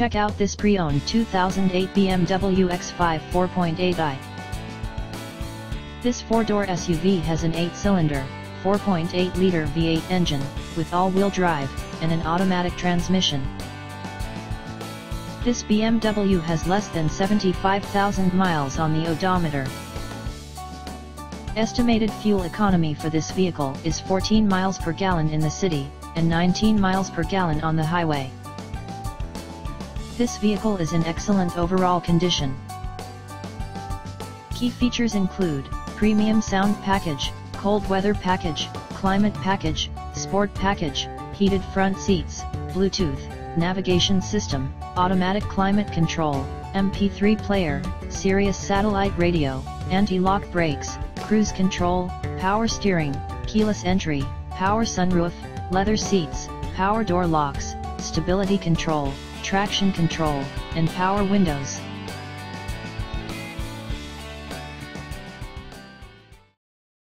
Check out this pre-owned 2008 BMW X5 4.8i. This four-door SUV has an 8-cylinder, 4.8-liter V8 engine, with all-wheel drive, and an automatic transmission. This BMW has less than 75,000 miles on the odometer. Estimated fuel economy for this vehicle is 14 miles per gallon in the city, and 19 miles per gallon on the highway. This vehicle is in excellent overall condition. Key features include, Premium Sound Package, Cold Weather Package, Climate Package, Sport Package, Heated Front Seats, Bluetooth, Navigation System, Automatic Climate Control, MP3 Player, Sirius Satellite Radio, Anti-Lock Brakes, Cruise Control, Power Steering, Keyless Entry, Power Sunroof, Leather Seats, Power Door Locks, Stability Control, Traction Control, and Power Windows.